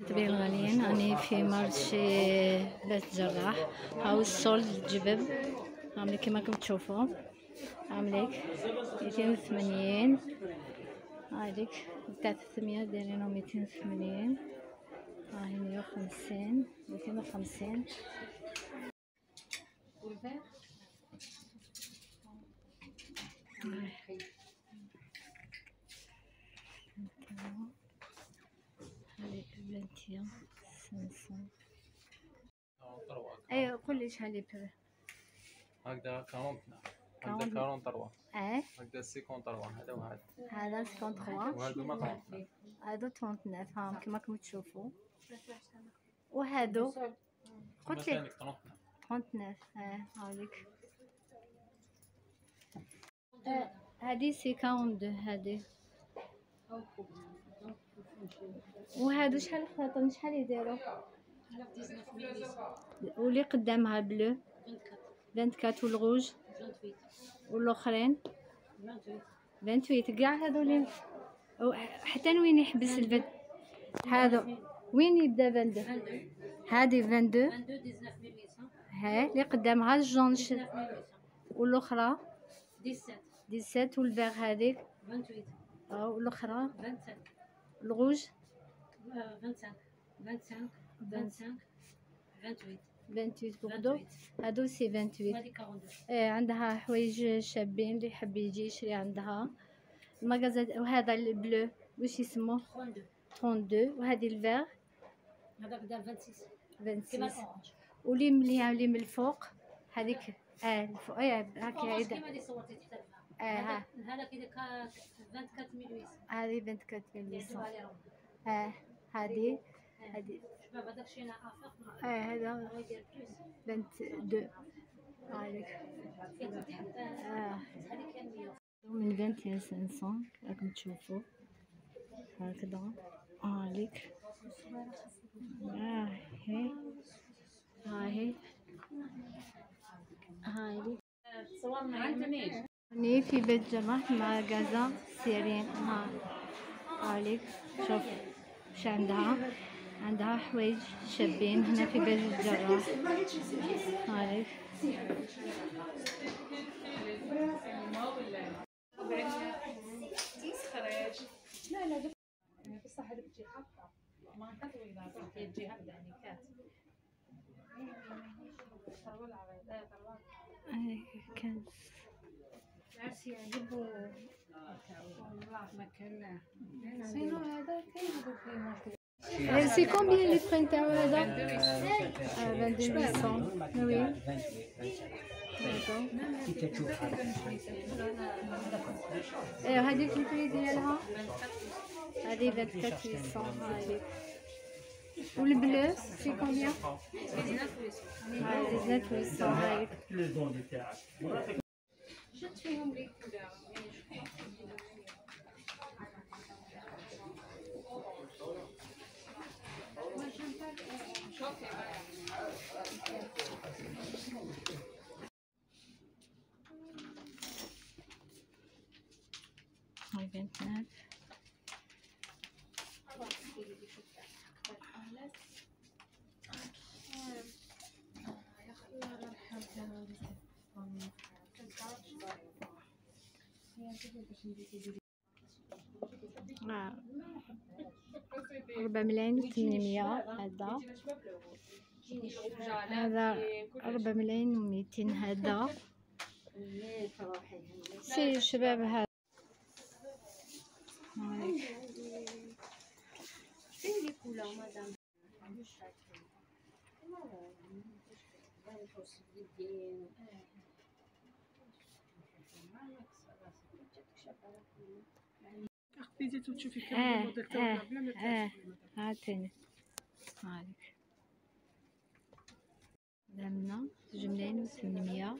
هاني في مارشي بيت جراح. هاو الشول الجبب. عاملة كيما راكم تشوفوا عاملك ميتين وثمانين. هاديك تاع ثلاثمية دايرينو ميتين وثمانين. هاهي مية وخمسين. ميتين وخمسين. بلانتيا سنسون ايوا قولي شحال يبري هكذا 40 40. هكذا 43 آه هكذا 53 هذا وهذا. هذا 53 وهذا ما 39 هادو 39 هاهم كيما راكم تشوفوا. وهادو قلت لك. 39 آه هاوليك آه، هادي سي 42 هادي وهادو شحال خاطر شحال يديروا؟ واللي قدامها بلو. 24 والغوج. والأخرين. 28 كاع هادو اللي أو حتى وين يحبس الفد هذا وين يبدا 22 هادي 22 ها اللي قدامها الجون ش- والاخرى 17 والفيغ هذيك آه والأخرى. الغوج 28 بوردو هادو سي 28 إيه عندها حوايج شابين اللي يحب يجي يشري عندها. المغازا وهذا البلو واش يسموه 32 وهذه الفيغ. هذاك دار 26 كيما 26 الأورانج. واللي مليها اللي من الفوق. هذيك آه الفوق. تحت آه. ها هذا هذا كي داك 24800 هذه بنت كاتبين لي آه هذه. هذه. آه هذا بنت دو. تحت آه. هذيك كان 100 من بنت يا سنسون راكم تشوفوا هكذا هذيك. آه هي. هاهي هاهي صورنا عندنيش هني في بيت جراح مع غازا. سيرين ها هاليك شوف وش عندها عندها حوايج شابين هنا في بيت الجراح. هاليك بصح هذيك تجي ما لا تجي هكذا يعني كات كان عرسي يعجبو والله ما كان سينو هذا كيجيبو فيه ماركة سي كومبيان لي بري نتاعو هذا آه، 22800 وي هذا ايه هذيك البري ديالها هذه 24800 هذيك والبلو سي كومبيان هذه 19800 هذيك شفت فيهم ليك هاي بنتنات آه. ربع ملايين وثمانمية هذا هذا ربع ملايين وميتين هذا سي شباب هذا. خديتي وتشوفي آه كم الموديل آه تاعنا بلا ما آه تعرفي. هاتين هايك لمنا جملين وثمانمية